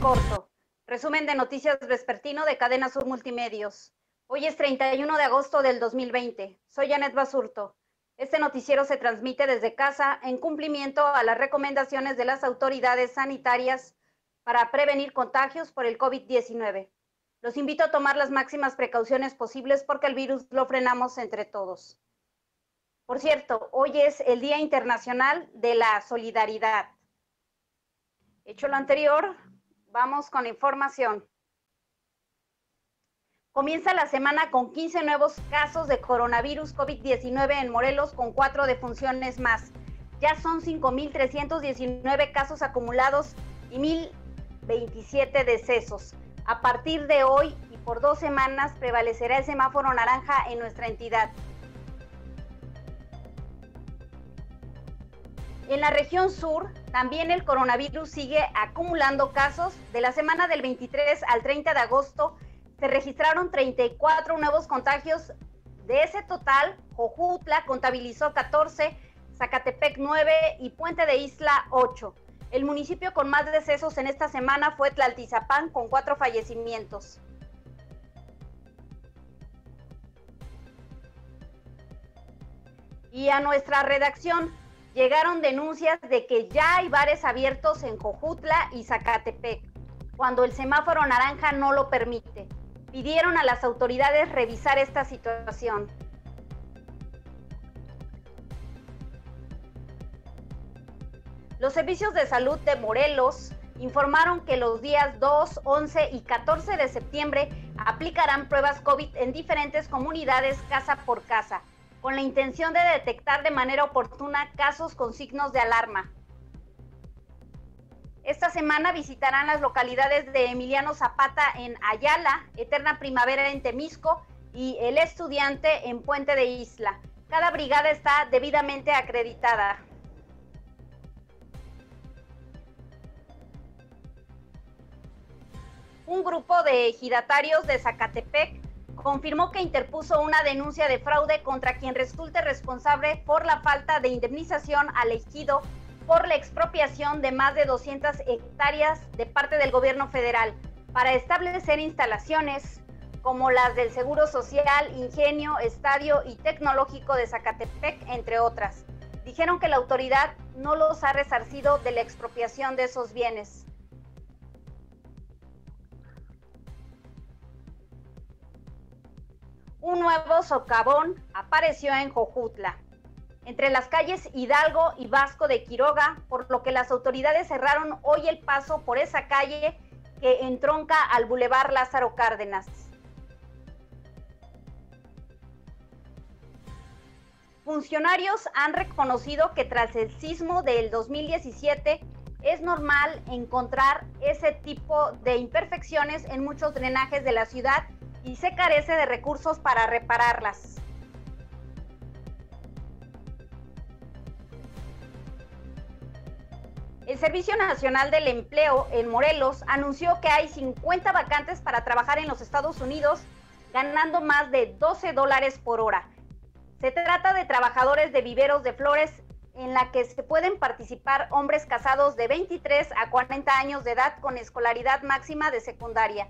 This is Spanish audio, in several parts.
corto. Resumen de noticias vespertino de Cadena Sur Multimedios. Hoy es 31 de agosto del 2020. Soy Janet Basurto. Este noticiero se transmite desde casa en cumplimiento a las recomendaciones de las autoridades sanitarias para prevenir contagios por el COVID-19. Los invito a tomar las máximas precauciones posibles porque el virus lo frenamos entre todos. Por cierto, hoy es el Día Internacional de la Solidaridad. Hecho lo anterior, vamos con información. Comienza la semana con 15 nuevos casos de coronavirus COVID-19 en Morelos con cuatro defunciones más. Ya son 5.319 casos acumulados y 1.027 decesos. A partir de hoy y por dos semanas prevalecerá el semáforo naranja en nuestra entidad. En la región sur, también el coronavirus sigue acumulando casos. De la semana del 23 al 30 de agosto se registraron 34 nuevos contagios. De ese total, Jojutla contabilizó 14, Zacatepec 9 y Puente de Isla 8. El municipio con más decesos en esta semana fue Tlaltizapán con cuatro fallecimientos. Y a nuestra redacción, llegaron denuncias de que ya hay bares abiertos en Cojutla y Zacatepec, cuando el semáforo naranja no lo permite. Pidieron a las autoridades revisar esta situación. Los servicios de salud de Morelos informaron que los días 2, 11 y 14 de septiembre aplicarán pruebas COVID en diferentes comunidades casa por casa con la intención de detectar de manera oportuna casos con signos de alarma. Esta semana visitarán las localidades de Emiliano Zapata en Ayala, Eterna Primavera en Temisco y El Estudiante en Puente de Isla. Cada brigada está debidamente acreditada. Un grupo de ejidatarios de Zacatepec confirmó que interpuso una denuncia de fraude contra quien resulte responsable por la falta de indemnización al ejido por la expropiación de más de 200 hectáreas de parte del gobierno federal para establecer instalaciones como las del Seguro Social, Ingenio, Estadio y Tecnológico de Zacatepec, entre otras. Dijeron que la autoridad no los ha resarcido de la expropiación de esos bienes. Un nuevo socavón apareció en Jojutla, entre las calles Hidalgo y Vasco de Quiroga, por lo que las autoridades cerraron hoy el paso por esa calle que entronca al Boulevard Lázaro Cárdenas. Funcionarios han reconocido que tras el sismo del 2017 es normal encontrar ese tipo de imperfecciones en muchos drenajes de la ciudad y se carece de recursos para repararlas. El Servicio Nacional del Empleo en Morelos anunció que hay 50 vacantes para trabajar en los Estados Unidos ganando más de 12 dólares por hora. Se trata de trabajadores de viveros de flores en la que se pueden participar hombres casados de 23 a 40 años de edad con escolaridad máxima de secundaria.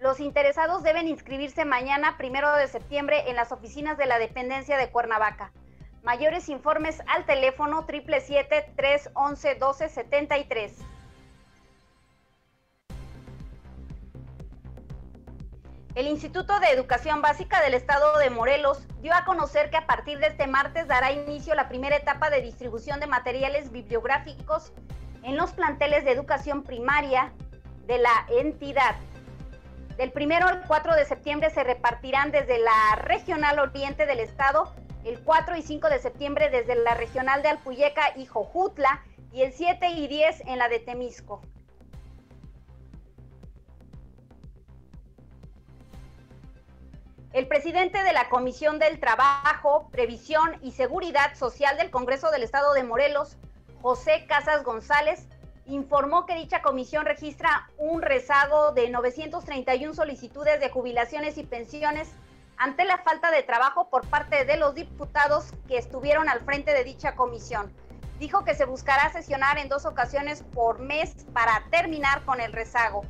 Los interesados deben inscribirse mañana, primero de septiembre, en las oficinas de la dependencia de Cuernavaca. Mayores informes al teléfono 777-311-1273. El Instituto de Educación Básica del Estado de Morelos dio a conocer que a partir de este martes dará inicio la primera etapa de distribución de materiales bibliográficos en los planteles de educación primaria de la entidad. Del primero al 4 de septiembre se repartirán desde la Regional Oriente del Estado, el 4 y 5 de septiembre desde la Regional de Alpuyeca y Jojutla, y el 7 y 10 en la de Temisco. El presidente de la Comisión del Trabajo, Previsión y Seguridad Social del Congreso del Estado de Morelos, José Casas González, informó que dicha comisión registra un rezago de 931 solicitudes de jubilaciones y pensiones ante la falta de trabajo por parte de los diputados que estuvieron al frente de dicha comisión. dijo que se buscará sesionar en dos ocasiones por mes para terminar con el rezago.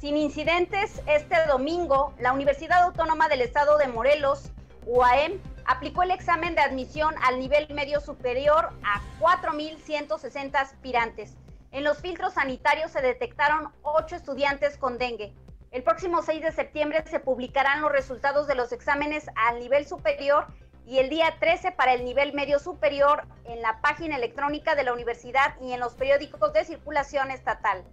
Sin incidentes, este domingo, la Universidad Autónoma del Estado de Morelos, UAM, aplicó el examen de admisión al nivel medio superior a 4.160 aspirantes. En los filtros sanitarios se detectaron 8 estudiantes con dengue. El próximo 6 de septiembre se publicarán los resultados de los exámenes al nivel superior y el día 13 para el nivel medio superior en la página electrónica de la universidad y en los periódicos de circulación estatal.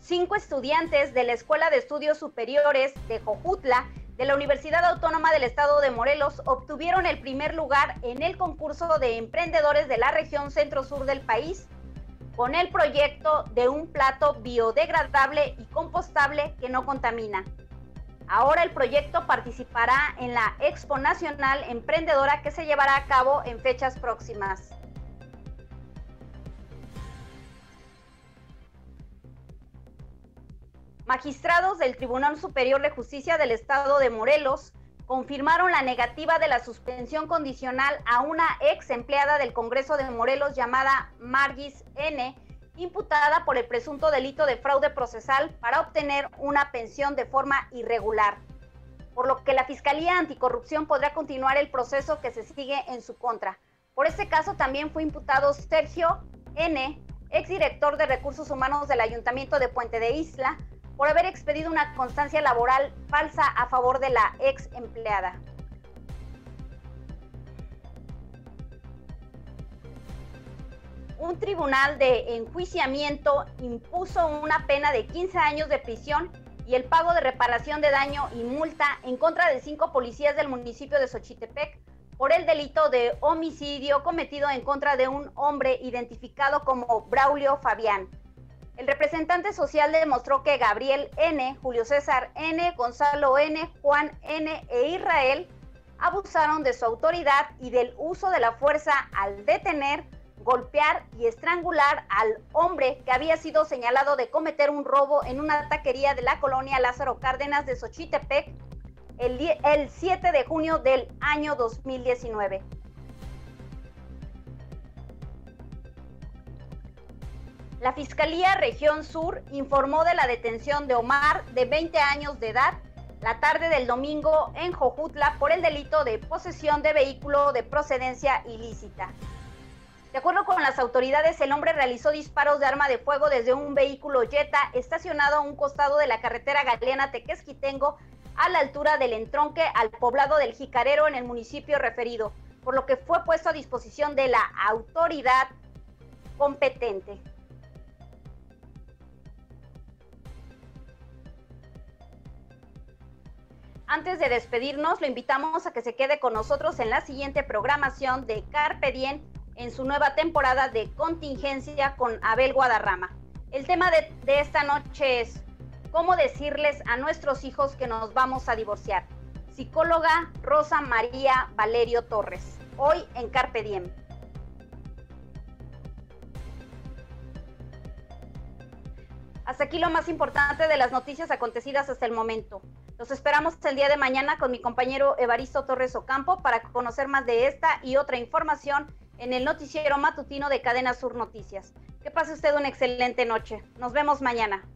Cinco estudiantes de la Escuela de Estudios Superiores de Jojutla de la Universidad Autónoma del Estado de Morelos obtuvieron el primer lugar en el concurso de emprendedores de la región centro-sur del país con el proyecto de un plato biodegradable y compostable que no contamina. Ahora el proyecto participará en la Expo Nacional Emprendedora que se llevará a cabo en fechas próximas. Magistrados del Tribunal Superior de Justicia del Estado de Morelos confirmaron la negativa de la suspensión condicional a una ex empleada del Congreso de Morelos llamada Margis N., imputada por el presunto delito de fraude procesal para obtener una pensión de forma irregular, por lo que la Fiscalía Anticorrupción podrá continuar el proceso que se sigue en su contra. Por este caso también fue imputado Sergio N., exdirector de Recursos Humanos del Ayuntamiento de Puente de Isla, por haber expedido una constancia laboral falsa a favor de la ex empleada. Un tribunal de enjuiciamiento impuso una pena de 15 años de prisión y el pago de reparación de daño y multa en contra de cinco policías del municipio de Xochitepec por el delito de homicidio cometido en contra de un hombre identificado como Braulio Fabián, el representante social demostró que Gabriel N., Julio César N., Gonzalo N., Juan N. e Israel abusaron de su autoridad y del uso de la fuerza al detener, golpear y estrangular al hombre que había sido señalado de cometer un robo en una taquería de la colonia Lázaro Cárdenas de Xochitepec el, el 7 de junio del año 2019. La Fiscalía Región Sur informó de la detención de Omar, de 20 años de edad, la tarde del domingo en Jojutla por el delito de posesión de vehículo de procedencia ilícita. De acuerdo con las autoridades, el hombre realizó disparos de arma de fuego desde un vehículo Jetta estacionado a un costado de la carretera Galeana Tequesquitengo a la altura del entronque al poblado del Jicarero en el municipio referido, por lo que fue puesto a disposición de la autoridad competente. Antes de despedirnos, lo invitamos a que se quede con nosotros en la siguiente programación de Carpe Diem en su nueva temporada de contingencia con Abel Guadarrama. El tema de, esta noche es cómo decirles a nuestros hijos que nos vamos a divorciar. Psicóloga Rosa María Valerio Torres, hoy en Carpe Diem. Hasta aquí lo más importante de las noticias acontecidas hasta el momento. Los esperamos el día de mañana con mi compañero Evaristo Torres Ocampo para conocer más de esta y otra información en el noticiero matutino de Cadena Sur Noticias. Que pase usted una excelente noche. Nos vemos mañana.